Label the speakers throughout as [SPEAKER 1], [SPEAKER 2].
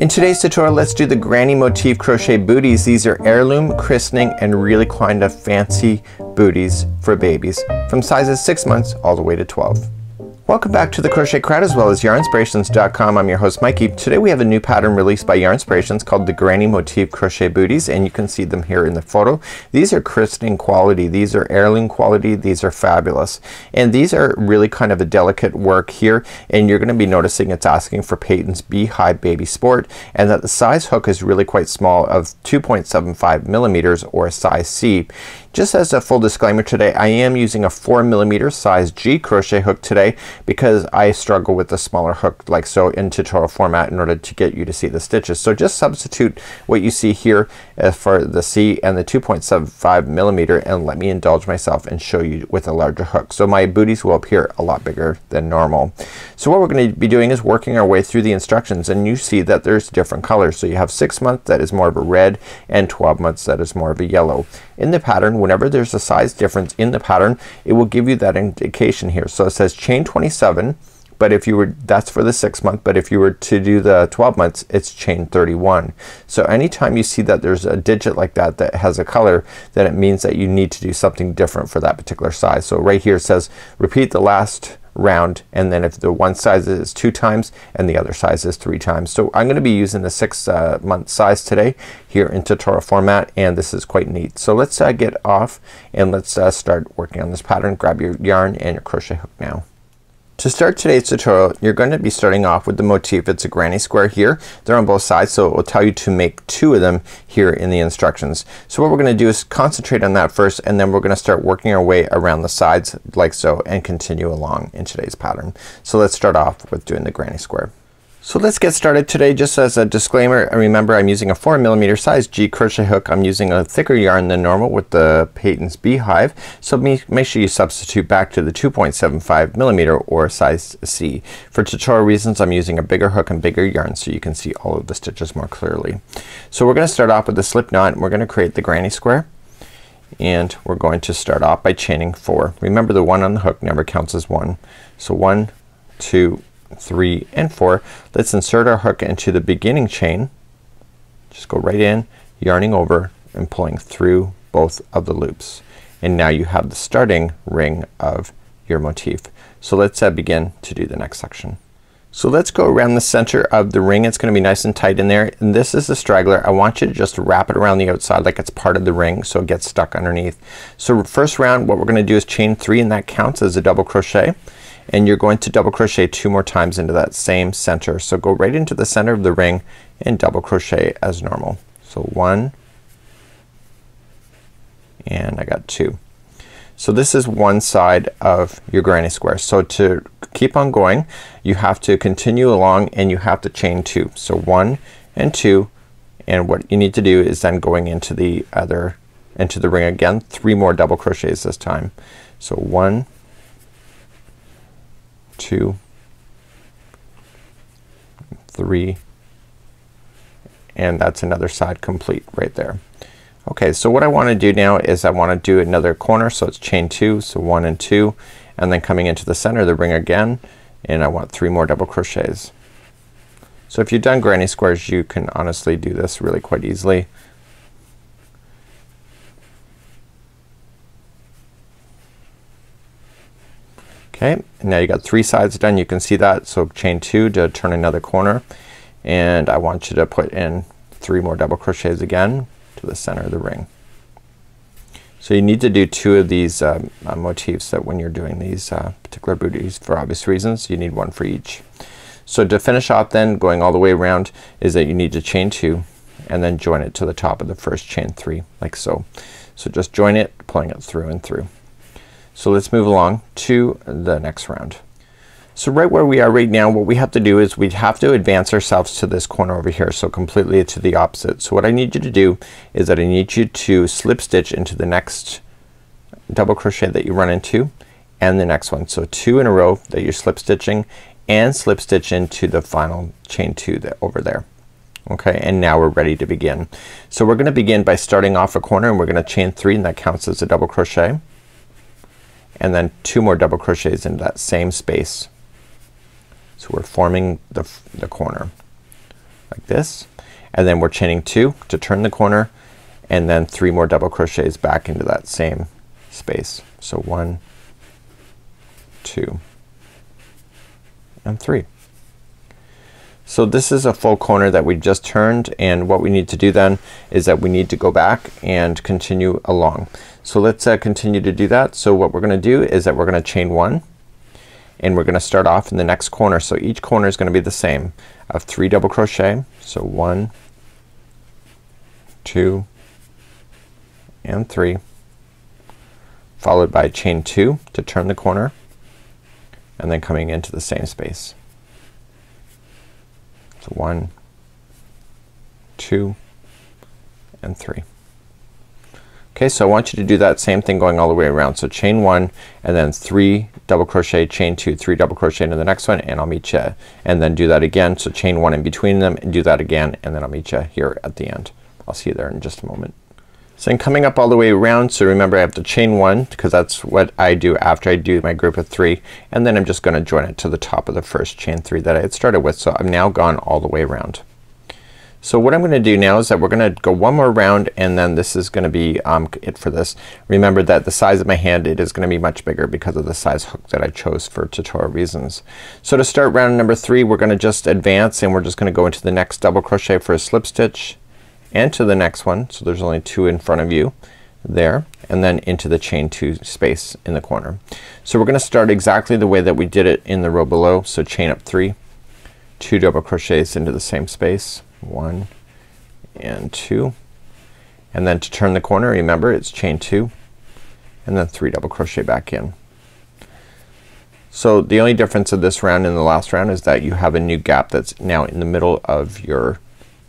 [SPEAKER 1] In today's tutorial, let's do the granny motif crochet booties. These are heirloom, christening, and really kind of fancy booties for babies from sizes 6 months all the way to 12. Welcome back to the Crochet Crowd as well as yarnspirations.com. I'm your host Mikey. Today we have a new pattern released by Yarnspirations called the Granny Motif Crochet Booties and you can see them here in the photo. These are christening quality. These are heirloom quality. These are fabulous. And these are really kind of a delicate work here and you're going to be noticing it's asking for Patons Beehive Baby Sport and that the size hook is really quite small of 2.75 millimeters or a size C. Just as a full disclaimer today, I am using a 4 millimeter size G crochet hook today because I struggle with the smaller hook like so in tutorial format in order to get you to see the stitches. So just substitute what you see here uh, for the C and the 2.75 millimeter and let me indulge myself and show you with a larger hook. So my booties will appear a lot bigger than normal. So what we're going to be doing is working our way through the instructions and you see that there's different colors. So you have 6 months that is more of a red and 12 months that is more of a yellow. In the pattern whenever there's a size difference in the pattern it will give you that indication here. So it says chain 27 but if you were that's for the six month but if you were to do the 12 months it's chain 31 so anytime you see that there's a digit like that that has a color then it means that you need to do something different for that particular size so right here it says repeat the last round and then if the one size is two times and the other size is three times. So I'm gonna be using the six uh, month size today here in tutorial format and this is quite neat. So let's uh, get off and let's uh, start working on this pattern. Grab your yarn and your crochet hook now. To start today's tutorial you're going to be starting off with the motif. It's a granny square here. They're on both sides so it will tell you to make two of them here in the instructions. So what we're gonna do is concentrate on that first and then we're gonna start working our way around the sides like so and continue along in today's pattern. So let's start off with doing the granny square. So let's get started today just as a disclaimer remember I'm using a 4 millimeter size G crochet hook. I'm using a thicker yarn than normal with the Patons Beehive so make sure you substitute back to the 2.75 millimeter or size C. For tutorial reasons I'm using a bigger hook and bigger yarn so you can see all of the stitches more clearly. So we're gonna start off with the slip knot and we're gonna create the granny square and we're going to start off by chaining four. Remember the one on the hook never counts as one. So one, two, three, and four. Let's insert our hook into the beginning chain. Just go right in, yarning over and pulling through both of the loops. And now you have the starting ring of your motif. So let's uh, begin to do the next section. So let's go around the center of the ring. It's gonna be nice and tight in there. And this is the straggler. I want you to just wrap it around the outside like it's part of the ring so it gets stuck underneath. So first round what we're gonna do is chain three and that counts as a double crochet and you're going to double crochet two more times into that same center. So go right into the center of the ring and double crochet as normal. So one and I got two. So this is one side of your granny square. So to keep on going you have to continue along and you have to chain two. So one and two and what you need to do is then going into the other into the ring again three more double crochets this time. So one two, three, and that's another side complete right there. Okay, so what I want to do now is I want to do another corner so it's chain two, so one and two, and then coming into the center of the ring again, and I want three more double crochets. So if you've done granny squares you can honestly do this really quite easily. Okay, now you got three sides done. You can see that. So chain two to turn another corner and I want you to put in three more double crochets again to the center of the ring. So you need to do two of these um, uh, motifs that when you're doing these uh, particular booties for obvious reasons you need one for each. So to finish off then going all the way around is that you need to chain two and then join it to the top of the first chain three like so. So just join it pulling it through and through. So let's move along to the next round. So right where we are right now what we have to do is we have to advance ourselves to this corner over here. So completely to the opposite. So what I need you to do is that I need you to slip stitch into the next double crochet that you run into and the next one. So two in a row that you're slip stitching and slip stitch into the final chain two that over there. Okay, and now we're ready to begin. So we're gonna begin by starting off a corner and we're gonna chain three and that counts as a double crochet and then two more double crochets into that same space. So we're forming the, the corner. like this and then we're chaining two to turn the corner and then three more double crochets back into that same space. So one, two, and three. So this is a full corner that we just turned and what we need to do then is that we need to go back and continue along. So let's uh, continue to do that. So what we're gonna do is that we're gonna chain one and we're gonna start off in the next corner. So each corner is gonna be the same of three double crochet. So one, two, and three followed by chain two to turn the corner and then coming into the same space. So one, two, and three. Okay, so I want you to do that same thing going all the way around. So chain one and then three double crochet, chain two, three double crochet into the next one and I'll meet you and then do that again. So chain one in between them and do that again and then I'll meet you here at the end. I'll see you there in just a moment. So I'm coming up all the way around so remember I have to chain one because that's what I do after I do my group of three and then I'm just gonna join it to the top of the first chain three that I had started with. So I've now gone all the way around. So what I'm gonna do now is that we're gonna go one more round and then this is gonna be um, it for this. Remember that the size of my hand it is gonna be much bigger because of the size hook that I chose for tutorial reasons. So to start round number three we're gonna just advance and we're just gonna go into the next double crochet for a slip stitch and to the next one. So there's only two in front of you there and then into the chain two space in the corner. So we're gonna start exactly the way that we did it in the row below. So chain up three, two double crochets into the same space one and two and then to turn the corner remember it's chain two and then three double crochet back in. So the only difference of this round and the last round is that you have a new gap that's now in the middle of your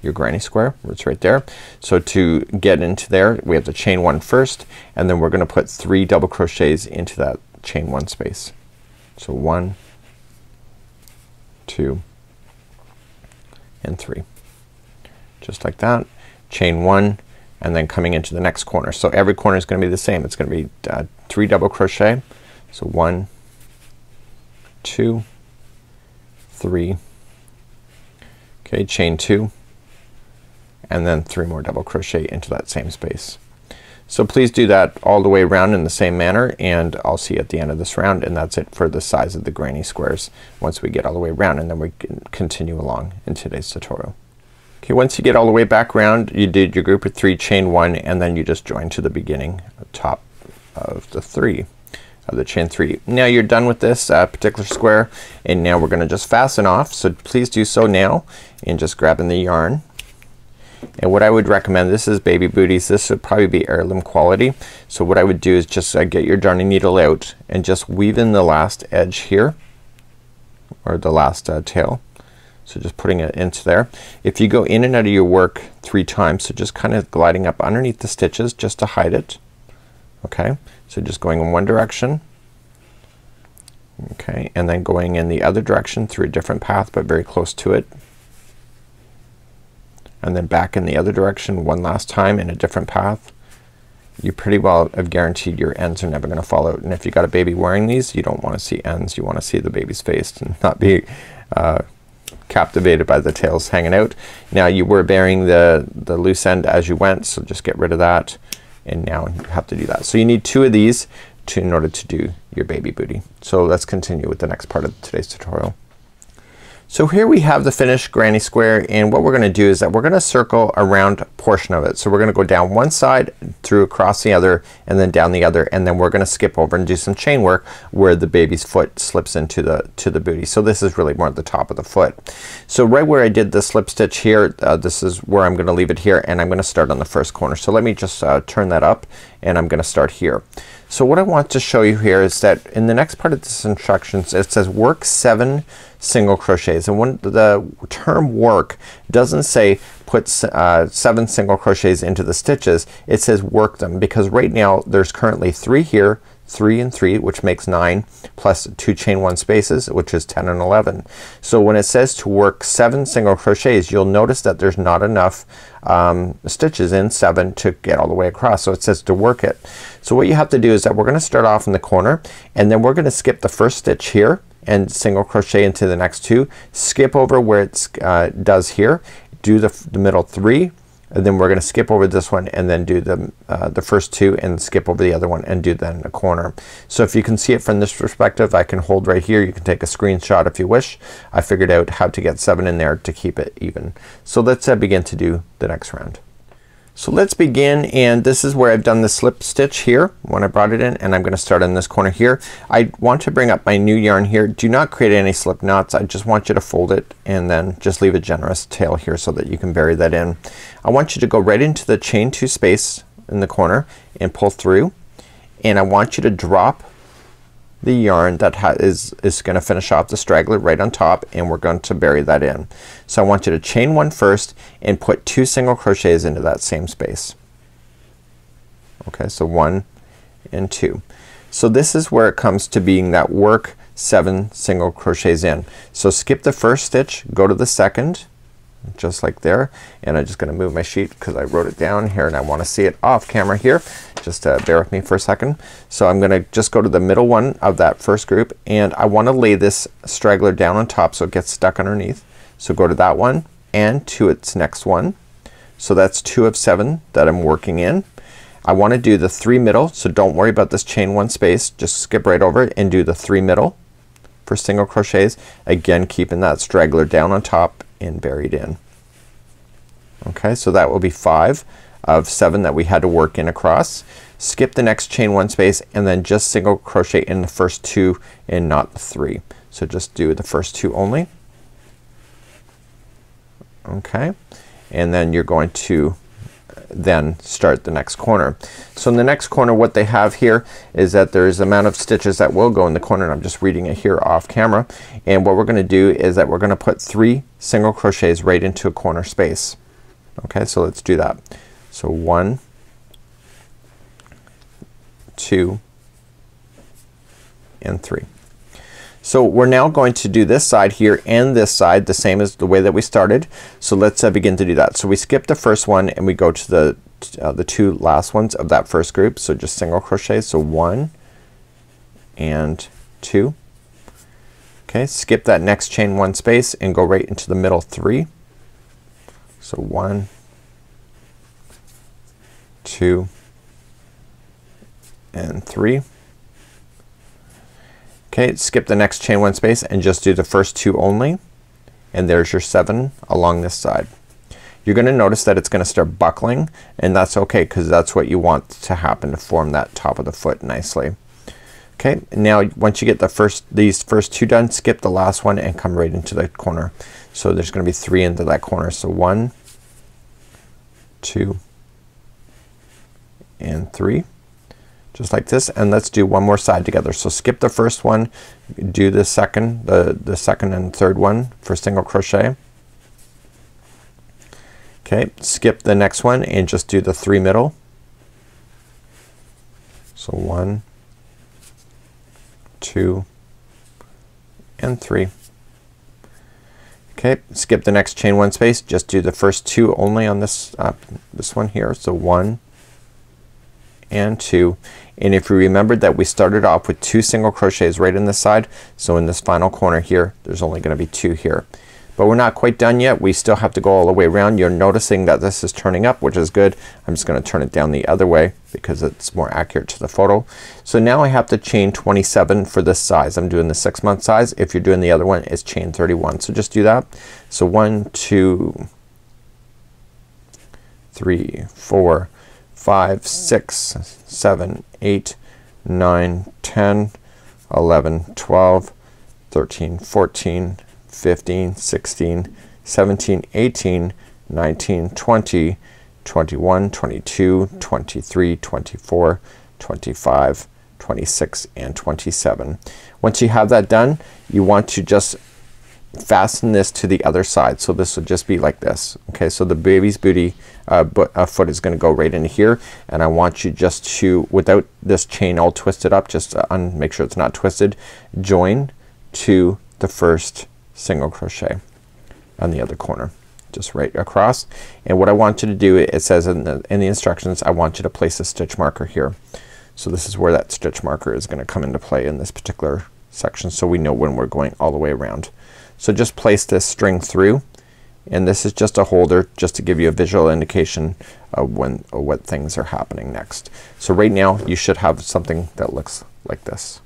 [SPEAKER 1] your granny square. It's right there. So to get into there we have to chain one first and then we're gonna put three double crochets into that chain one space. So one, two, and three just like that chain one and then coming into the next corner. So every corner is gonna be the same. It's gonna be uh, three double crochet. So one, two, three, okay, chain two, and then three more double crochet into that same space. So please do that all the way around in the same manner and I'll see you at the end of this round and that's it for the size of the granny squares once we get all the way around and then we can continue along in today's tutorial. Okay, once you get all the way back around, you did your group of three, chain one, and then you just join to the beginning, top of the three of the chain three. Now you're done with this uh, particular square and now we're gonna just fasten off. So please do so now and just grabbing the yarn. And what I would recommend, this is baby booties, this would probably be heirloom quality. So what I would do is just uh, get your darning needle out and just weave in the last edge here or the last uh, tail so just putting it into there. If you go in and out of your work three times, so just kind of gliding up underneath the stitches just to hide it. Okay, so just going in one direction. Okay, and then going in the other direction through a different path but very close to it. And then back in the other direction one last time in a different path. You pretty well have guaranteed your ends are never gonna fall out. And if you got a baby wearing these, you don't want to see ends. You want to see the baby's face and not be uh, captivated by the tails hanging out. Now you were bearing the, the loose end as you went so just get rid of that and now you have to do that. So you need two of these to, in order to do your baby booty. So let's continue with the next part of today's tutorial. So here we have the finished granny square and what we're gonna do is that we're gonna circle around portion of it. So we're gonna go down one side through across the other and then down the other and then we're gonna skip over and do some chain work where the baby's foot slips into the to the booty. So this is really more at the top of the foot. So right where I did the slip stitch here uh, this is where I'm gonna leave it here and I'm gonna start on the first corner. So let me just uh, turn that up and I'm gonna start here. So what I want to show you here is that in the next part of this instructions it says work seven single crochets and when the term work doesn't say put uh, seven single crochets into the stitches it says work them because right now there's currently three here three and three which makes nine plus two chain one spaces which is 10 and 11. So when it says to work seven single crochets you'll notice that there's not enough um, stitches in seven to get all the way across. So it says to work it. So what you have to do is that we're gonna start off in the corner and then we're gonna skip the first stitch here and single crochet into the next two skip over where it uh, does here do the, the middle three and then we're gonna skip over this one and then do the, uh, the first two and skip over the other one and do then a corner. So if you can see it from this perspective I can hold right here. You can take a screenshot if you wish. I figured out how to get seven in there to keep it even. So let's uh, begin to do the next round. So let's begin and this is where I've done the slip stitch here when I brought it in and I'm gonna start in this corner here. I want to bring up my new yarn here. Do not create any slip knots. I just want you to fold it and then just leave a generous tail here so that you can bury that in. I want you to go right into the chain two space in the corner and pull through and I want you to drop the yarn that is is gonna finish off the straggler right on top and we're going to bury that in. So I want you to chain one first and put two single crochets into that same space. Okay, so one and two. So this is where it comes to being that work seven single crochets in. So skip the first stitch, go to the second, just like there. And I'm just gonna move my sheet because I wrote it down here and I want to see it off camera here. Just uh, bear with me for a second. So I'm gonna just go to the middle one of that first group and I want to lay this straggler down on top so it gets stuck underneath. So go to that one and to its next one. So that's two of seven that I'm working in. I want to do the three middle so don't worry about this chain one space. Just skip right over it and do the three middle for single crochets. Again keeping that straggler down on top and buried in. Okay, so that will be five of seven that we had to work in across. Skip the next chain one space and then just single crochet in the first two and not the three. So just do the first two only. Okay, and then you're going to then start the next corner. So in the next corner what they have here is that there's amount of stitches that will go in the corner and I'm just reading it here off camera and what we're gonna do is that we're gonna put three single crochets right into a corner space. Okay, so let's do that. So one, two, and three. So we're now going to do this side here and this side the same as the way that we started. So let's uh, begin to do that. So we skip the first one and we go to the uh, the two last ones of that first group. So just single crochet. So one and two. Okay, skip that next chain one space and go right into the middle three. So one, two, and three. Okay, skip the next chain one space and just do the first two only. And there's your seven along this side. You're gonna notice that it's gonna start buckling and that's okay because that's what you want to happen to form that top of the foot nicely. Okay, now once you get the first these first two done, skip the last one and come right into the corner. So there's gonna be three into that corner. So one, two, and three just like this and let's do one more side together. So skip the first one, do the second, the, the second and third one for single crochet. Okay, skip the next one and just do the three middle. So one, two, and three. Okay, skip the next chain one space, just do the first two only on this uh, this one here. So one, and two. And if you remember that we started off with two single crochets right in the side so in this final corner here there's only gonna be two here. But we're not quite done yet. We still have to go all the way around. You're noticing that this is turning up which is good. I'm just gonna turn it down the other way because it's more accurate to the photo. So now I have to chain 27 for this size. I'm doing the six month size. If you're doing the other one it's chain 31 so just do that. So one two three four five, six, seven, eight, nine, ten, eleven, twelve, thirteen, fourteen, fifteen, sixteen, seventeen, eighteen, nineteen, twenty, twenty-one, twenty-two, twenty-three, twenty-four, twenty-five, twenty-six, and 27. Once you have that done you want to just fasten this to the other side. So this would just be like this. Okay, so the baby's booty uh, but, uh, foot is gonna go right in here and I want you just to without this chain all twisted up just uh, make sure it's not twisted join to the first single crochet on the other corner just right across and what I want you to do it says in the, in the instructions I want you to place a stitch marker here. So this is where that stitch marker is gonna come into play in this particular section so we know when we're going all the way around. So just place this string through and this is just a holder just to give you a visual indication of when of what things are happening next. So right now you should have something that looks like this.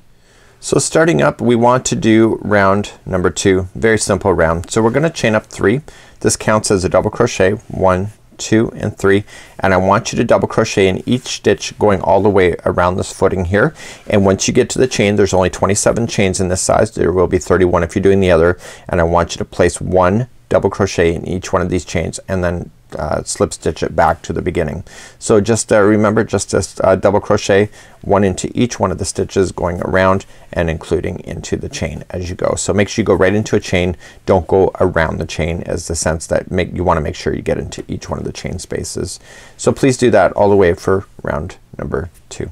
[SPEAKER 1] So starting up we want to do round number two. Very simple round. So we're gonna chain up three. This counts as a double crochet. One, two, and three. And I want you to double crochet in each stitch going all the way around this footing here. And once you get to the chain there's only 27 chains in this size. There will be 31 if you're doing the other. And I want you to place one double crochet in each one of these chains and then uh, slip stitch it back to the beginning. So just uh, remember just to uh, double crochet one into each one of the stitches going around and including into the chain as you go. So make sure you go right into a chain. Don't go around the chain as the sense that make you want to make sure you get into each one of the chain spaces. So please do that all the way for round number two.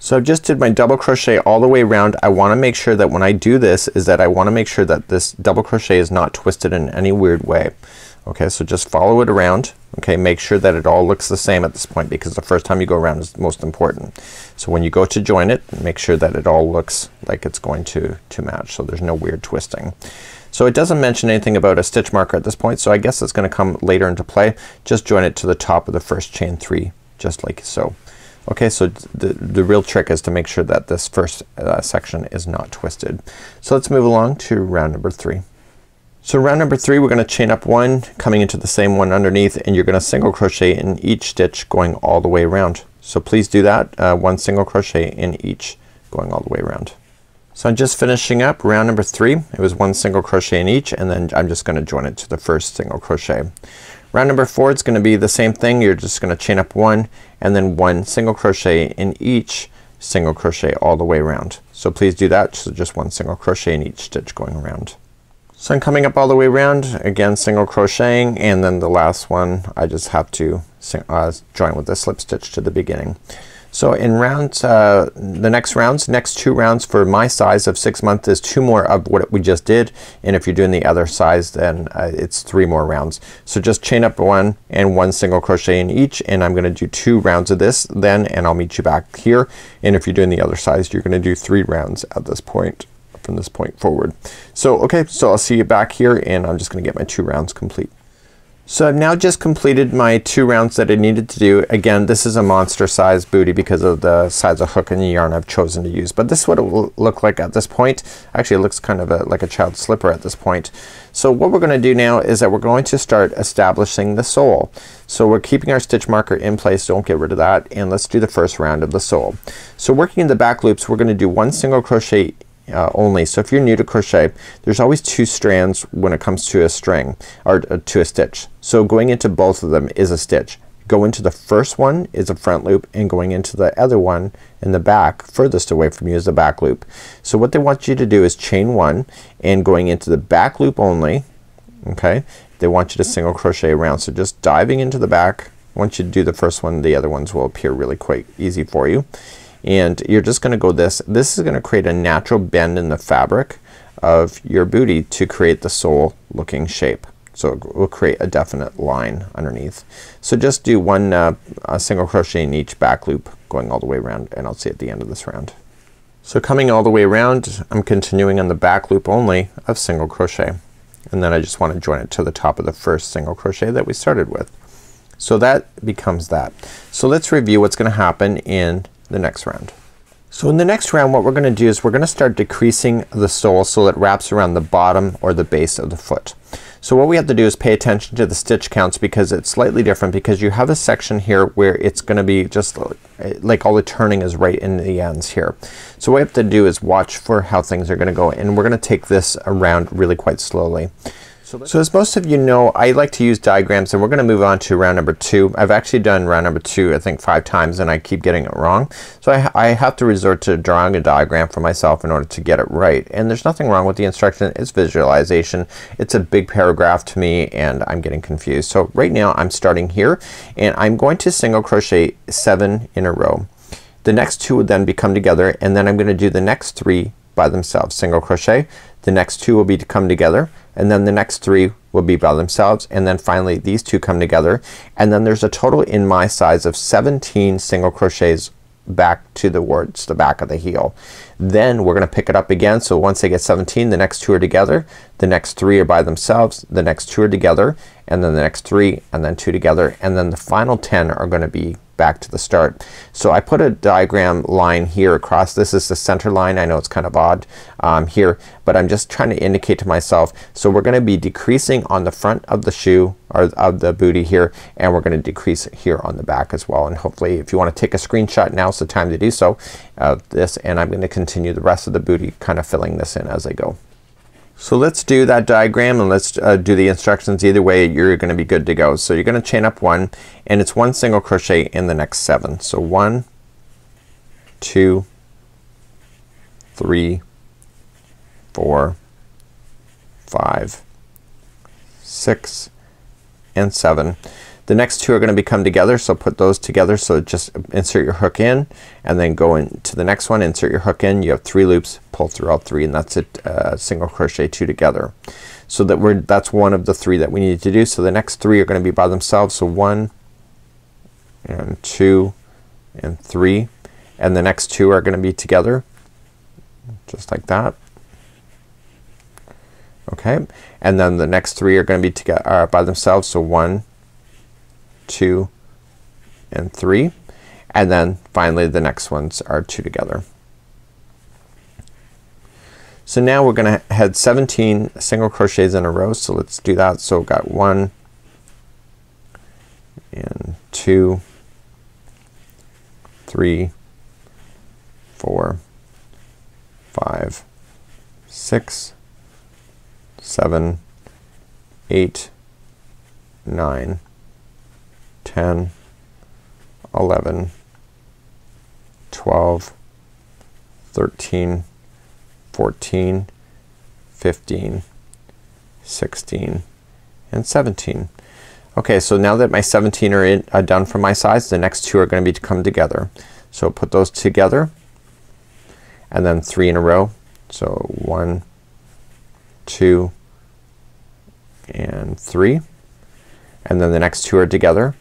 [SPEAKER 1] So I've just did my double crochet all the way around. I want to make sure that when I do this is that I want to make sure that this double crochet is not twisted in any weird way. Okay, so just follow it around. Okay, make sure that it all looks the same at this point because the first time you go around is most important. So when you go to join it, make sure that it all looks like it's going to, to match so there's no weird twisting. So it doesn't mention anything about a stitch marker at this point so I guess it's gonna come later into play. Just join it to the top of the first chain three just like so. Okay, so the, the real trick is to make sure that this first uh, section is not twisted. So let's move along to round number three. So round number three we're gonna chain up one coming into the same one underneath and you're gonna single crochet in each stitch going all the way around. So please do that uh, one single crochet in each going all the way around. So I'm just finishing up round number three. It was one single crochet in each and then I'm just gonna join it to the first single crochet. Round number four it's gonna be the same thing. You're just gonna chain up one and then one single crochet in each single crochet all the way around. So please do that. So just one single crochet in each stitch going around. So I'm coming up all the way around again single crocheting and then the last one I just have to uh, join with a slip stitch to the beginning. So in rounds, uh, the next rounds, next two rounds for my size of six months is two more of what we just did and if you're doing the other size then uh, it's three more rounds. So just chain up one and one single crochet in each and I'm gonna do two rounds of this then and I'll meet you back here and if you're doing the other size you're gonna do three rounds at this point from this point forward. So okay so I'll see you back here and I'm just gonna get my two rounds complete. So I've now just completed my two rounds that I needed to do. Again this is a monster size booty because of the size of hook and the yarn I've chosen to use. But this is what it will look like at this point. Actually it looks kind of a, like a child slipper at this point. So what we're gonna do now is that we're going to start establishing the sole. So we're keeping our stitch marker in place. Don't get rid of that. And let's do the first round of the sole. So working in the back loops we're gonna do one single crochet uh, only. So if you're new to crochet there's always two strands when it comes to a string or uh, to a stitch. So going into both of them is a stitch. Go into the first one is a front loop and going into the other one in the back furthest away from you is the back loop. So what they want you to do is chain one and going into the back loop only okay they want you to single crochet around. So just diving into the back once you do the first one the other ones will appear really quite easy for you and you're just gonna go this this is gonna create a natural bend in the fabric of your booty to create the sole looking shape. So it will create a definite line underneath. So just do one uh, single crochet in each back loop going all the way around and I'll see at the end of this round. So coming all the way around I'm continuing on the back loop only of single crochet and then I just want to join it to the top of the first single crochet that we started with. So that becomes that. So let's review what's gonna happen in the next round. So in the next round what we're gonna do is we're gonna start decreasing the sole so it wraps around the bottom or the base of the foot. So what we have to do is pay attention to the stitch counts because it's slightly different because you have a section here where it's gonna be just like all the turning is right in the ends here. So what we have to do is watch for how things are gonna go and we're gonna take this around really quite slowly. So, so as most of you know I like to use diagrams and we're gonna move on to round number two. I've actually done round number two I think five times and I keep getting it wrong. So I, I have to resort to drawing a diagram for myself in order to get it right. And there's nothing wrong with the instruction. It's visualization. It's a big paragraph to me and I'm getting confused. So right now I'm starting here and I'm going to single crochet seven in a row. The next two would then become together and then I'm gonna do the next three by themselves. Single crochet. The next two will be to come together and then the next three will be by themselves and then finally these two come together and then there's a total in my size of 17 single crochets back to the towards the back of the heel. Then we're gonna pick it up again. So once they get 17 the next two are together. The next three are by themselves. The next two are together and then the next three and then two together and then the final 10 are gonna be back to the start. So I put a diagram line here across. This is the center line. I know it's kind of odd um, here but I'm just trying to indicate to myself. So we're gonna be decreasing on the front of the shoe or of the booty here and we're gonna decrease here on the back as well and hopefully if you wanna take a screenshot now's the time to do so of this and I'm gonna continue the rest of the booty kind of filling this in as I go. So let's do that diagram and let's uh, do the instructions. Either way you're gonna be good to go. So you're gonna chain up one and it's one single crochet in the next seven. So one, two, three, four, five, six, and seven. The next two are gonna become together so put those together so just insert your hook in and then go into the next one insert your hook in you have three loops pull through all three and that's it uh, single crochet two together. So that we're that's one of the three that we need to do. So the next three are gonna be by themselves. So one and two and three and the next two are gonna be together just like that okay and then the next three are gonna be together uh, by themselves so one two, and three. And then finally the next ones are two together. So now we're gonna head 17 single crochets in a row. So let's do that. So we've got one and two, three, four, five, six, seven, eight, nine, 10, 11, 12, 13, 14, 15, 16, and 17. Okay, so now that my 17 are, in, are done for my size, the next two are going to be to come together. So put those together and then three in a row. So one, two, and three. And then the next two are together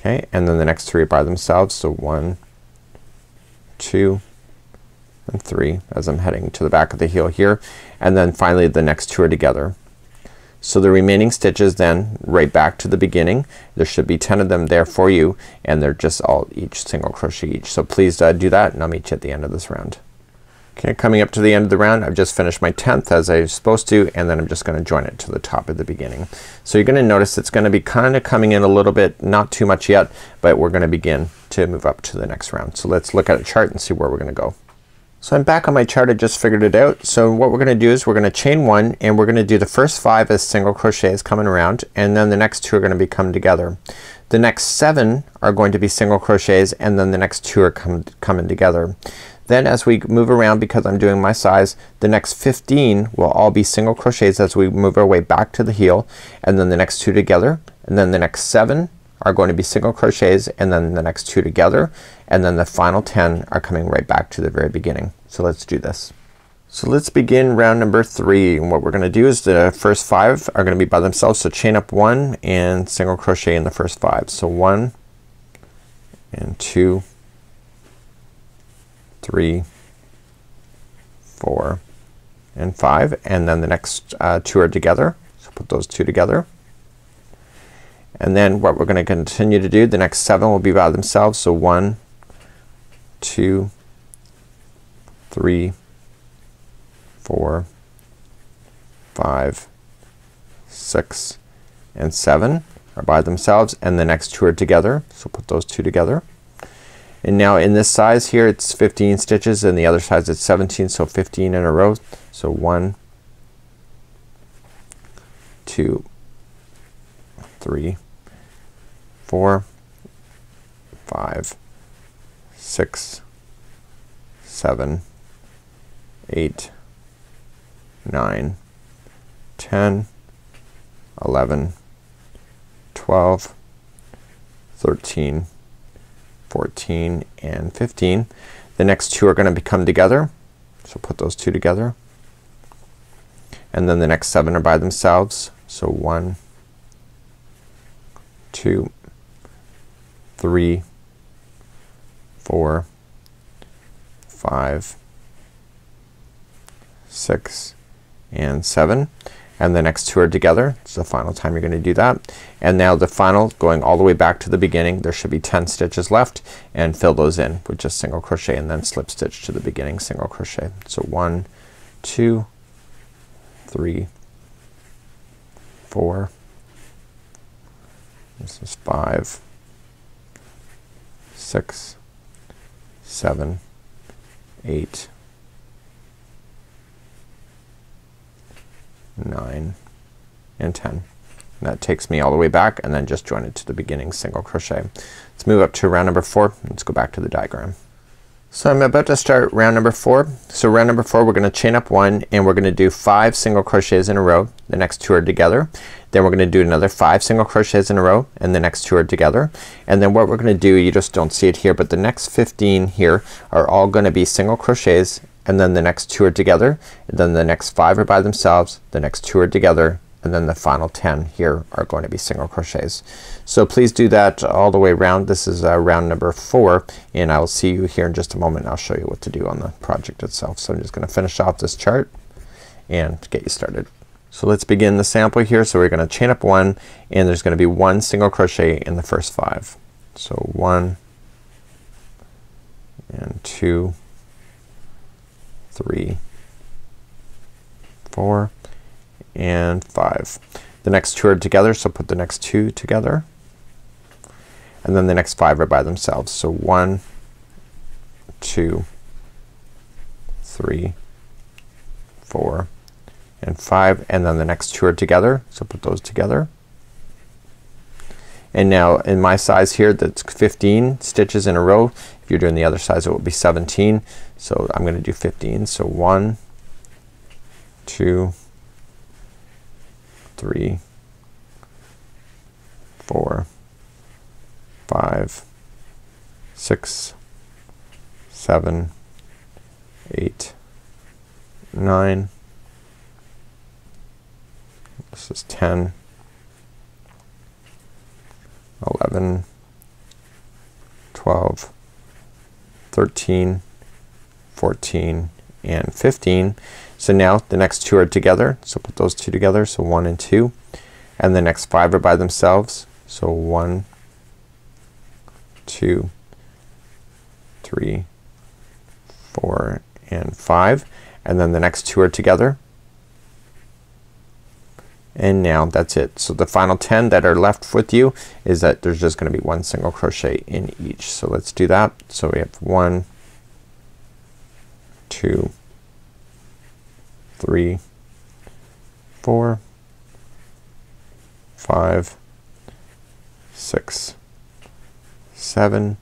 [SPEAKER 1] okay and then the next three by themselves so one two and three as I'm heading to the back of the heel here and then finally the next two are together. So the remaining stitches then right back to the beginning. There should be 10 of them there for you and they're just all each single crochet each. So please uh, do that and I'll meet you at the end of this round. Okay, coming up to the end of the round I've just finished my 10th as I was supposed to and then I'm just gonna join it to the top of the beginning. So you're gonna notice it's gonna be kinda coming in a little bit not too much yet but we're gonna begin to move up to the next round. So let's look at a chart and see where we're gonna go. So I'm back on my chart I just figured it out. So what we're gonna do is we're gonna chain one and we're gonna do the first five as single crochets coming around and then the next two are gonna be come together. The next seven are going to be single crochets and then the next two are come, coming together. Then as we move around because I'm doing my size the next 15 will all be single crochets as we move our way back to the heel and then the next two together and then the next seven are going to be single crochets and then the next two together and then the final 10 are coming right back to the very beginning. So let's do this. So let's begin round number three and what we're gonna do is the first five are gonna be by themselves. So chain up one and single crochet in the first five. So one and two three, four, and five and then the next uh, two are together. So put those two together. And then what we're gonna continue to do the next seven will be by themselves. So one, two, three, four, five, six, and seven are by themselves and the next two are together. So put those two together and now in this size here it's 15 stitches and the other size it's 17 so 15 in a row. So one two three four five six seven eight nine ten eleven twelve thirteen 14 and 15. The next two are gonna become together. So put those two together. And then the next seven are by themselves. So one, two, three, four, five, six, and seven and the next two are together. It's the final time you're gonna do that. And now the final going all the way back to the beginning there should be 10 stitches left and fill those in with just single crochet and then slip stitch to the beginning single crochet. So one, two, three, four, this is five, six, seven, eight, nine, and 10. And that takes me all the way back and then just join it to the beginning single crochet. Let's move up to round number four. Let's go back to the diagram. So I'm about to start round number four. So round number four we're gonna chain up one and we're gonna do five single crochets in a row. The next two are together. Then we're gonna do another five single crochets in a row and the next two are together. And then what we're gonna do, you just don't see it here, but the next 15 here are all gonna be single crochets and then the next two are together. And then the next five are by themselves. The next two are together and then the final 10 here are going to be single crochets. So please do that all the way around. This is uh, round number four and I will see you here in just a moment. I'll show you what to do on the project itself. So I'm just gonna finish off this chart and get you started. So let's begin the sample here. So we're gonna chain up one and there's gonna be one single crochet in the first five. So one and two, three, four, and five. The next two are together so put the next two together and then the next five are by themselves. So one, two, three, four, and five and then the next two are together so put those together. And now in my size here that's 15 stitches in a row. If you're doing the other size it will be 17. So I'm gonna do 15. So one, two, three, four, five, six, seven, eight, nine, this is 10, 11, 12, 13, 14, and 15. So now the next two are together. So put those two together. So one and two. And the next five are by themselves. So one, two, three, four, and five. And then the next two are together. And now that's it. So the final 10 that are left with you is that there's just gonna be one single crochet in each. So let's do that. So we have one, two, three, four, five, six, seven,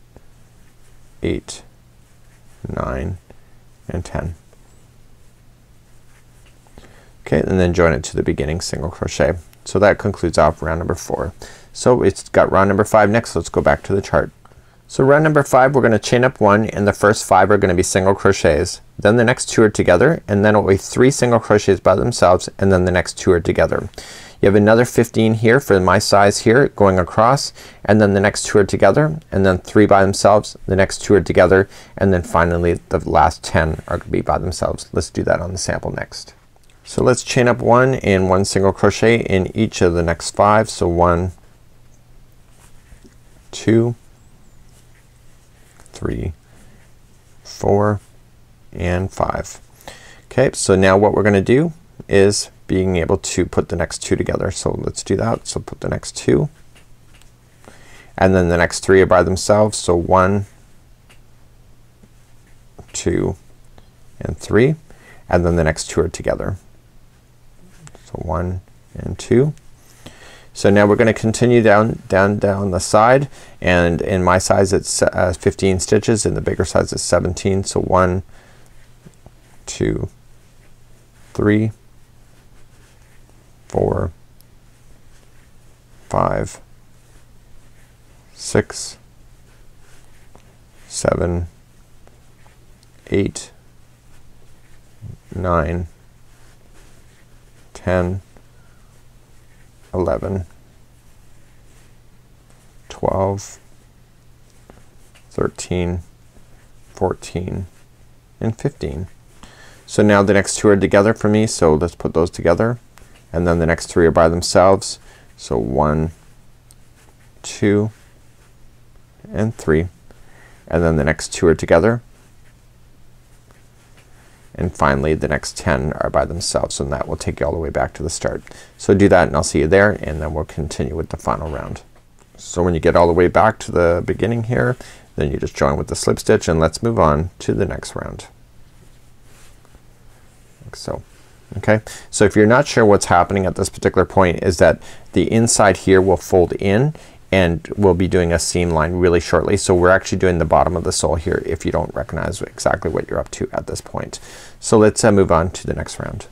[SPEAKER 1] eight, nine, and 10. Okay, and then join it to the beginning single crochet. So that concludes off round number four. So it's got round number five next. Let's go back to the chart. So round number five we're gonna chain up one and the first five are gonna be single crochets. Then the next two are together and then it'll be three single crochets by themselves and then the next two are together. You have another 15 here for my size here going across and then the next two are together and then three by themselves the next two are together and then finally the last 10 are gonna be by themselves. Let's do that on the sample next. So let's chain up one and one single crochet in each of the next five. So one, two, three, four, and five. Okay, so now what we're gonna do is being able to put the next two together. So let's do that. So put the next two and then the next three are by themselves. So one, two, and three and then the next two are together. So one and two. So now we're going to continue down down down the side and in my size it's uh, 15 stitches in the bigger size is 17. So one, two, three, four, five, six, seven, eight, nine, ten, 11, 12, 13, 14 and 15. So now the next two are together for me so let's put those together and then the next three are by themselves. So one, two, and three and then the next two are together and finally the next 10 are by themselves and that will take you all the way back to the start. So do that and I'll see you there and then we'll continue with the final round. So when you get all the way back to the beginning here then you just join with the slip stitch and let's move on to the next round. Like so. Okay, so if you're not sure what's happening at this particular point is that the inside here will fold in and we'll be doing a seam line really shortly. So we're actually doing the bottom of the sole here if you don't recognize exactly what you're up to at this point. So let's uh, move on to the next round.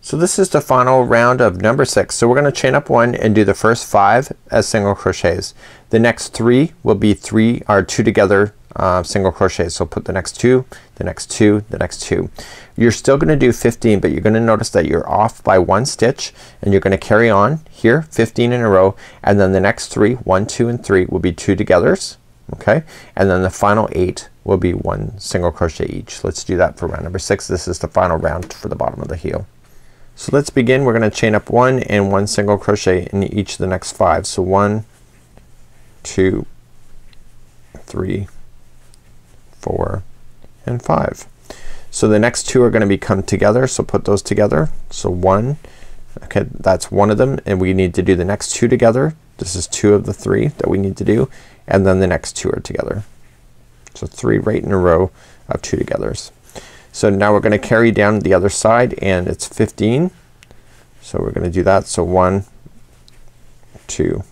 [SPEAKER 1] So this is the final round of number six. So we're gonna chain up one and do the first five as single crochets. The next three will be three or two together uh, single crochets. So put the next two, the next two, the next two. You're still gonna do 15 but you're gonna notice that you're off by one stitch and you're gonna carry on here 15 in a row and then the next three one, two, and three will be two togethers. Okay, and then the final eight will be one single crochet each. Let's do that for round number six. This is the final round for the bottom of the heel. So let's begin. We're gonna chain up one and one single crochet in each of the next five. So one, two, three, four, and five. So the next two are gonna be come together. So put those together. So one, okay, that's one of them and we need to do the next two together. This is two of the three that we need to do and then the next two are together. So three right in a row of two togethers. So now we're gonna carry down the other side and it's 15. So we're gonna do that. So one, two,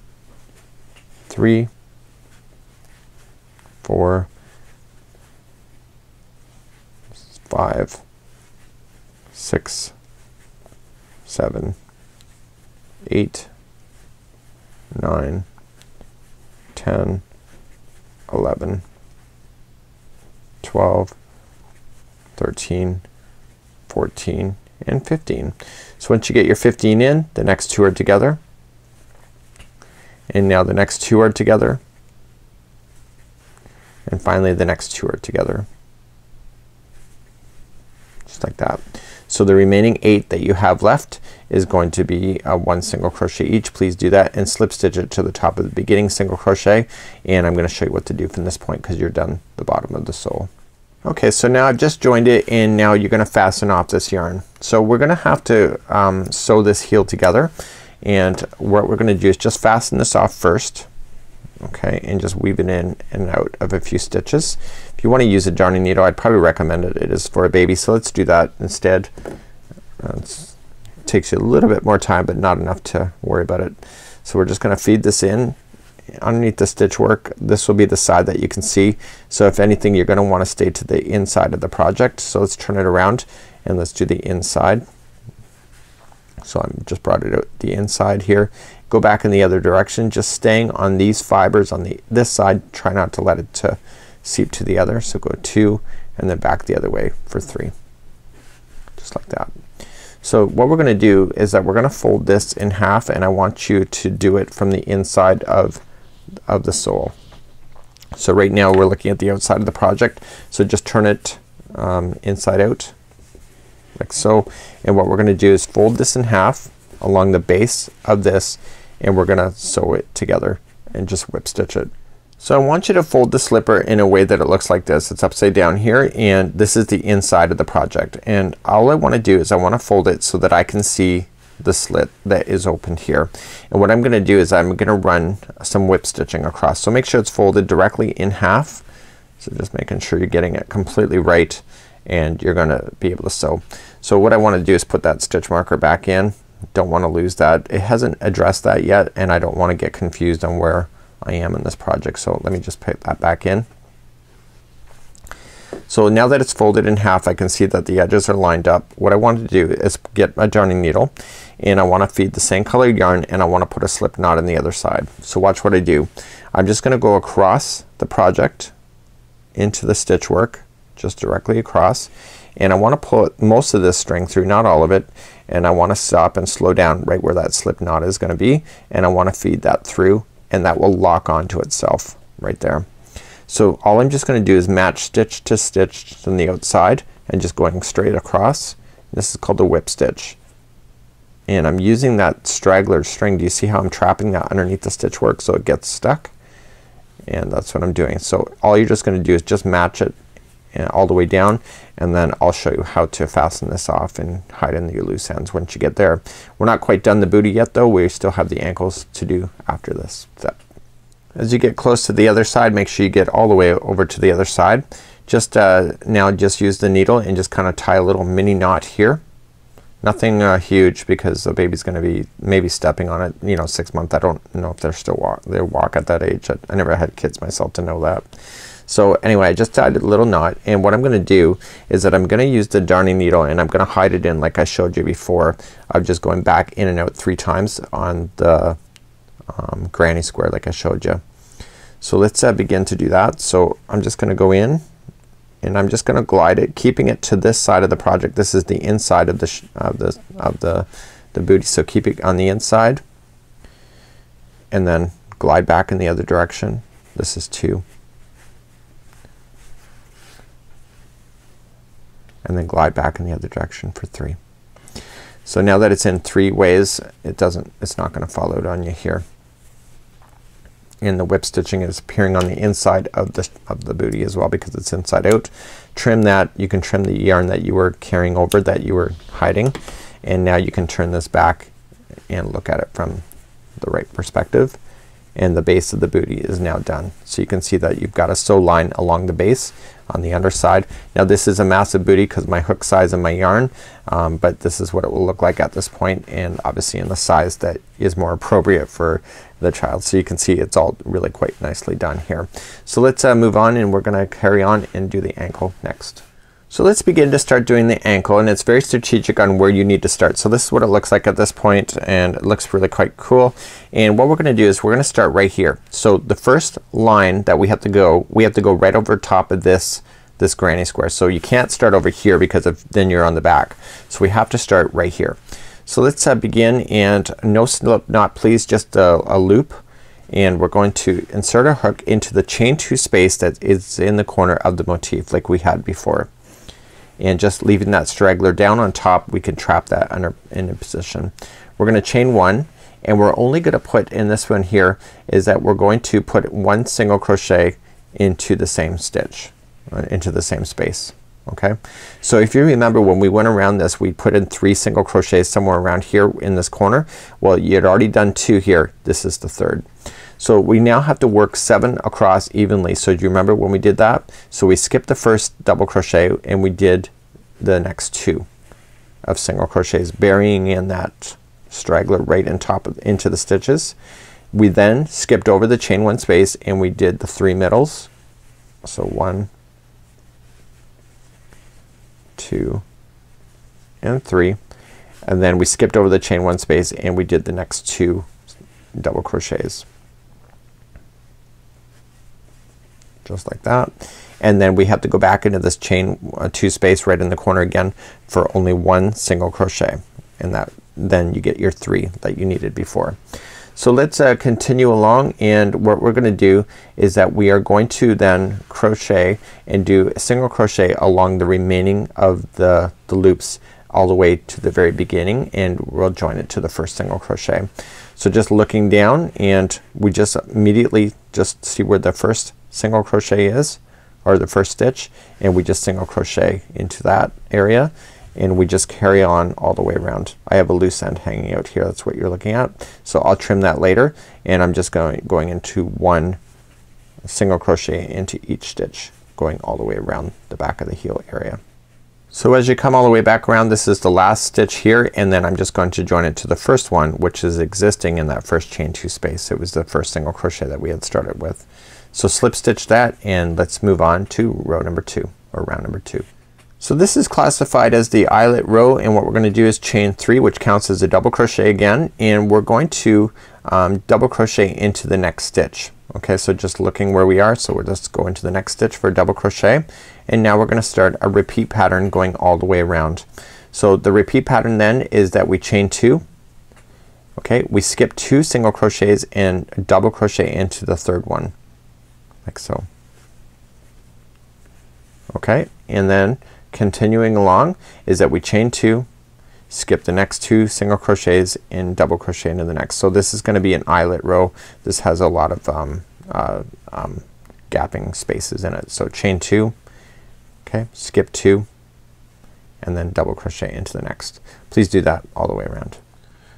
[SPEAKER 1] three, four, five, six, seven, eight, nine, ten, eleven, twelve, thirteen, fourteen, and 15. So once you get your 15 in, the next two are together. And now the next two are together. And finally the next two are together just like that. So the remaining eight that you have left is going to be uh, one single crochet each. Please do that and slip stitch it to the top of the beginning single crochet and I'm gonna show you what to do from this point because you're done the bottom of the sole. Okay so now I've just joined it and now you're gonna fasten off this yarn. So we're gonna have to um, sew this heel together and what we're gonna do is just fasten this off first okay and just weave it in and out of a few stitches. If you want to use a darning needle I'd probably recommend it. It is for a baby so let's do that instead. Uh, it takes you a little bit more time but not enough to worry about it. So we're just gonna feed this in underneath the stitch work. This will be the side that you can see. So if anything you're gonna want to stay to the inside of the project. So let's turn it around and let's do the inside. So I'm just brought it out the inside here go back in the other direction just staying on these fibers on the this side try not to let it to seep to the other. So go two and then back the other way for three. Just like that. So what we're gonna do is that we're gonna fold this in half and I want you to do it from the inside of of the sole. So right now we're looking at the outside of the project. So just turn it um, inside out like so. And what we're gonna do is fold this in half along the base of this and we're gonna sew it together and just whip stitch it. So I want you to fold the slipper in a way that it looks like this. It's upside down here and this is the inside of the project and all I want to do is I want to fold it so that I can see the slit that is opened here. And what I'm gonna do is I'm gonna run some whip stitching across. So make sure it's folded directly in half. So just making sure you're getting it completely right and you're gonna be able to sew. So what I want to do is put that stitch marker back in don't want to lose that. It hasn't addressed that yet and I don't want to get confused on where I am in this project. So let me just put that back in. So now that it's folded in half I can see that the edges are lined up. What I want to do is get my darning needle and I want to feed the same color yarn and I want to put a slip knot on the other side. So watch what I do. I'm just gonna go across the project into the stitch work just directly across and I want to put most of this string through not all of it and I want to stop and slow down right where that slip knot is gonna be and I want to feed that through and that will lock onto itself right there. So all I'm just gonna do is match stitch to stitch from the outside and just going straight across. This is called a whip stitch. And I'm using that straggler string. Do you see how I'm trapping that underneath the stitch work so it gets stuck? And that's what I'm doing. So all you're just gonna do is just match it uh, all the way down and then I'll show you how to fasten this off and hide in your loose ends once you get there. We're not quite done the booty yet though. We still have the ankles to do after this step. As you get close to the other side make sure you get all the way over to the other side. Just uh, now just use the needle and just kind of tie a little mini knot here. Nothing uh, huge because the baby's gonna be maybe stepping on it you know six months. I don't know if they're still walk they walk at that age. I, I never had kids myself to know that. So anyway I just tied a little knot and what I'm gonna do is that I'm gonna use the darning needle and I'm gonna hide it in like I showed you before of just going back in and out three times on the um, granny square like I showed you. So let's uh, begin to do that. So I'm just gonna go in and I'm just gonna glide it keeping it to this side of the project. This is the inside of the of the of the the booty. So keep it on the inside and then glide back in the other direction. This is two. And then glide back in the other direction for three. So now that it's in three ways it doesn't it's not gonna follow it on you here and the whip stitching is appearing on the inside of the of the booty as well because it's inside out. Trim that. You can trim the yarn that you were carrying over that you were hiding and now you can turn this back and look at it from the right perspective and the base of the booty is now done. So you can see that you've got a sew line along the base on the underside. Now this is a massive booty because my hook size and my yarn um, but this is what it will look like at this point and obviously in the size that is more appropriate for the child. So you can see it's all really quite nicely done here. So let's uh, move on and we're gonna carry on and do the ankle next. So let's begin to start doing the ankle and it's very strategic on where you need to start. So this is what it looks like at this point and it looks really quite cool. And what we're gonna do is we're gonna start right here. So the first line that we have to go, we have to go right over top of this this granny square. So you can't start over here because of, then you're on the back. So we have to start right here. So let's uh, begin and no slip knot please just a, a loop and we're going to insert our hook into the chain two space that is in the corner of the motif like we had before and just leaving that straggler down on top we can trap that under in a position. We're gonna chain one and we're only gonna put in this one here is that we're going to put one single crochet into the same stitch uh, into the same space. Okay. So if you remember when we went around this we put in three single crochets somewhere around here in this corner. Well you had already done two here. This is the third. So we now have to work seven across evenly. So do you remember when we did that? So we skipped the first double crochet and we did the next two of single crochets burying in that straggler right in top of into the stitches. We then skipped over the chain one space and we did the three middles. So one, two, and three. And then we skipped over the chain one space and we did the next two double crochets. Just like that and then we have to go back into this chain uh, two space right in the corner again for only one single crochet and that then you get your three that you needed before. So let's uh, continue along and what we're gonna do is that we are going to then crochet and do a single crochet along the remaining of the, the loops all the way to the very beginning and we'll join it to the first single crochet. So just looking down and we just immediately just see where the first single crochet is or the first stitch and we just single crochet into that area and we just carry on all the way around. I have a loose end hanging out here that's what you're looking at. So I'll trim that later and I'm just going going into one single crochet into each stitch going all the way around the back of the heel area. So as you come all the way back around this is the last stitch here and then I'm just going to join it to the first one which is existing in that first chain two space. It was the first single crochet that we had started with. So slip stitch that and let's move on to row number two or round number two. So this is classified as the eyelet row and what we're gonna do is chain three which counts as a double crochet again and we're going to um, double crochet into the next stitch. Okay so just looking where we are so we're just going to the next stitch for a double crochet and now we're gonna start a repeat pattern going all the way around. So the repeat pattern then is that we chain two okay we skip two single crochets and double crochet into the third one like so. Okay, and then continuing along is that we chain two, skip the next two single crochets and double crochet into the next. So this is gonna be an eyelet row. This has a lot of um, uh, um, gapping spaces in it. So chain two, okay, skip two, and then double crochet into the next. Please do that all the way around.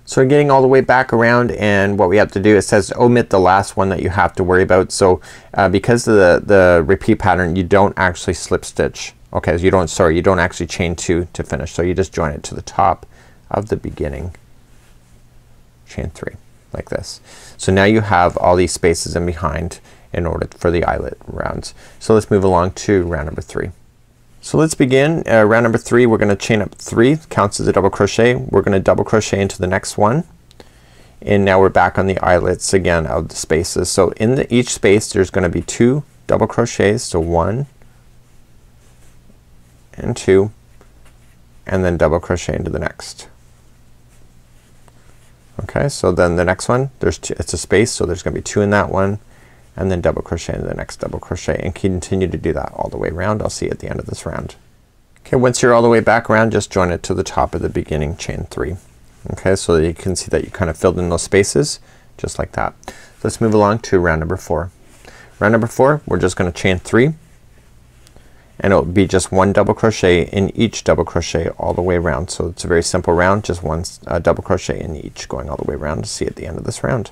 [SPEAKER 1] So we're getting all the way back around and what we have to do, it says omit the last one that you have to worry about. So uh, because of the, the repeat pattern, you don't actually slip stitch. Okay, so you don't, sorry, you don't actually chain two to finish. So you just join it to the top of the beginning chain three like this. So now you have all these spaces in behind in order for the eyelet rounds. So let's move along to round number three. So let's begin uh, round number three. We're gonna chain up three counts as a double crochet. We're gonna double crochet into the next one and now we're back on the eyelets again of the spaces. So in the, each space there's gonna be two double crochets. So one and two and then double crochet into the next. Okay, so then the next one there's two, it's a space so there's gonna be two in that one and then double crochet into the next double crochet and continue to do that all the way around. I'll see you at the end of this round. Okay, once you're all the way back around just join it to the top of the beginning chain three. Okay, so you can see that you kind of filled in those spaces just like that. Let's move along to round number four. Round number four we're just gonna chain three and it will be just one double crochet in each double crochet all the way around. So it's a very simple round just one uh, double crochet in each going all the way around to see at the end of this round.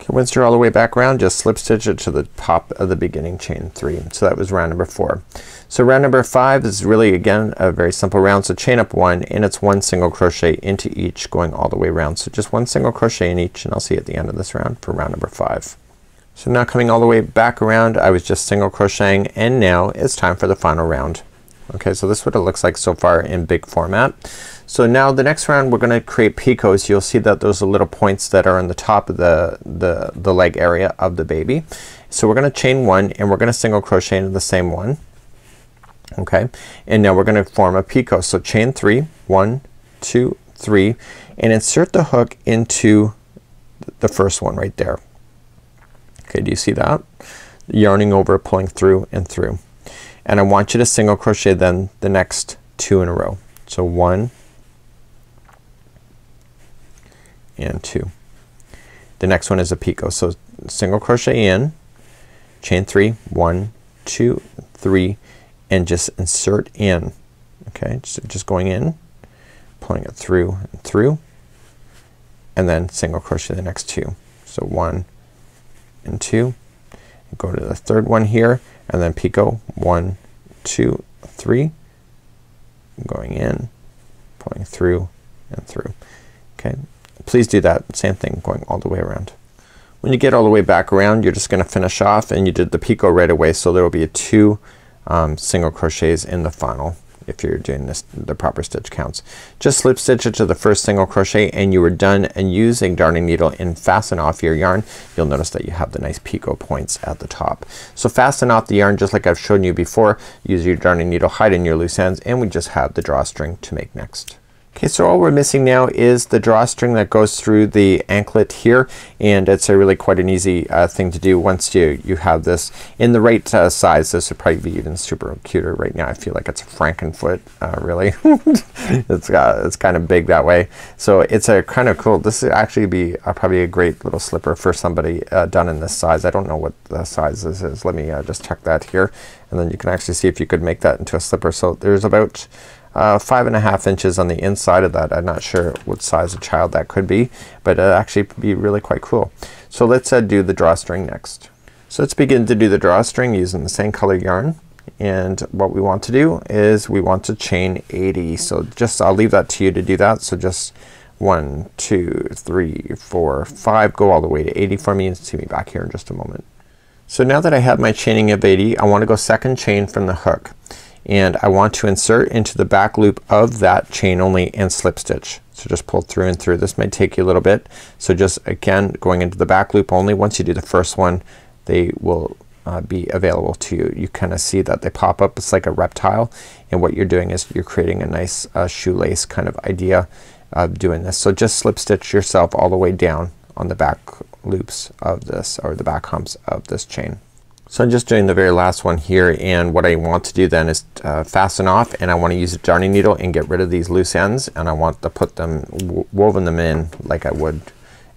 [SPEAKER 1] Okay, once you're all the way back around just slip stitch it to the top of the beginning chain three. So that was round number four. So round number five is really again a very simple round. So chain up one and it's one single crochet into each going all the way around. So just one single crochet in each and I'll see you at the end of this round for round number five. So now coming all the way back around I was just single crocheting and now it's time for the final round. Okay, so this is what it looks like so far in big format. So now the next round we're gonna create picots. You'll see that those are little points that are on the top of the, the, the leg area of the baby. So we're gonna chain one and we're gonna single crochet into the same one. Okay, and now we're gonna form a picot. So chain three, one, two, three, and insert the hook into the first one right there. Okay, do you see that? Yarning over, pulling through and through. And I want you to single crochet then the next two in a row. So one and two. The next one is a picot. So single crochet in, chain three, one, two, three, and just insert in. Okay, so just going in, pulling it through and through, and then single crochet the next two. So one, and two go to the third one here and then picot one two three going in pulling through and through okay please do that same thing going all the way around when you get all the way back around you're just gonna finish off and you did the picot right away so there will be two um, single crochets in the final if you're doing this the proper stitch counts. Just slip stitch it to the first single crochet and you are done and a darning needle and fasten off your yarn. You'll notice that you have the nice picot points at the top. So fasten off the yarn just like I've shown you before. Use your darning needle, hide in your loose ends and we just have the drawstring to make next. Okay, so all we're missing now is the drawstring that goes through the anklet here and it's a really quite an easy uh, thing to do once you you have this in the right uh, size. This would probably be even super cuter right now. I feel like it's a Frankenfoot uh, really. it's uh, it's kind of big that way. So it's a kind of cool. This would actually be probably a great little slipper for somebody uh, done in this size. I don't know what the size this is. Let me uh, just check that here and then you can actually see if you could make that into a slipper. So there's about uh, five and a half inches on the inside of that. I'm not sure what size of child that could be but it actually be really quite cool. So let's uh, do the drawstring next. So let's begin to do the drawstring using the same color yarn and what we want to do is we want to chain 80. So just I'll leave that to you to do that. So just one, two, three, four, five, go all the way to 80 for me and see me back here in just a moment. So now that I have my chaining of 80 I want to go second chain from the hook and I want to insert into the back loop of that chain only and slip stitch. So just pull through and through. This might take you a little bit. So just again going into the back loop only. Once you do the first one they will uh, be available to you. You kind of see that they pop up. It's like a reptile and what you're doing is you're creating a nice uh, shoelace kind of idea of doing this. So just slip stitch yourself all the way down on the back loops of this or the back humps of this chain. So I'm just doing the very last one here and what I want to do then is uh, fasten off and I want to use a darning needle and get rid of these loose ends and I want to put them woven them in like I would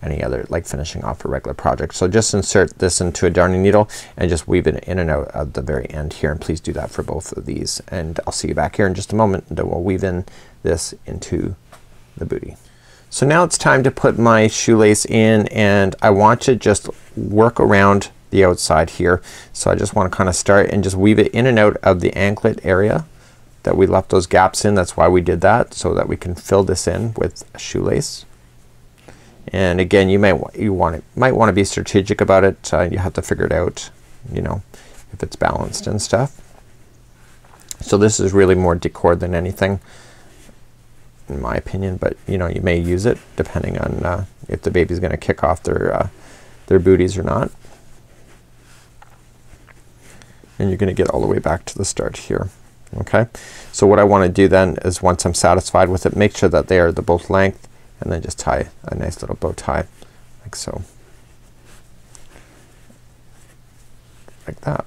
[SPEAKER 1] any other like finishing off a regular project. So just insert this into a darning needle and just weave it in and out at the very end here and please do that for both of these and I'll see you back here in just a moment and we'll weave in this into the booty. So now it's time to put my shoelace in and I want to just work around the outside here. So I just want to kind of start and just weave it in and out of the anklet area that we left those gaps in. That's why we did that so that we can fill this in with a shoelace. And again you might you want it might want to be strategic about it. Uh, you have to figure it out you know if it's balanced and stuff. So this is really more decor than anything in my opinion but you know you may use it depending on uh, if the baby's gonna kick off their uh, their booties or not and you're gonna get all the way back to the start here okay? So what I want to do then is once I'm satisfied with it make sure that they are the both length and then just tie a nice little bow tie like so. Like that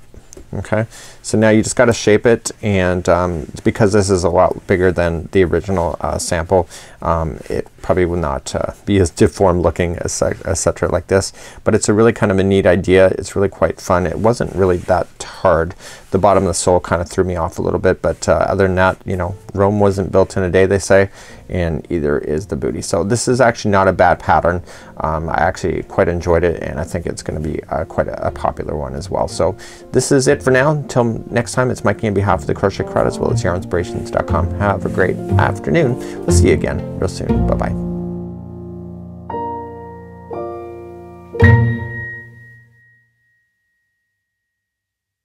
[SPEAKER 1] okay? So now you just got to shape it and um, because this is a lot bigger than the original uh, sample um, it probably will not uh, be as deformed looking etc like this. But it's a really kind of a neat idea. It's really quite fun. It wasn't really that hard the bottom of the sole kind of threw me off a little bit, but uh, other than that, you know, Rome wasn't built in a day, they say, and either is the booty. So this is actually not a bad pattern. Um, I actually quite enjoyed it, and I think it's gonna be uh, quite a, a, popular one as well. So this is it for now. Until next time, it's Mikey on behalf of the Crochet Crowd as well as yarnspirations.com. Have a great afternoon. We'll see you again real soon. Bye-bye.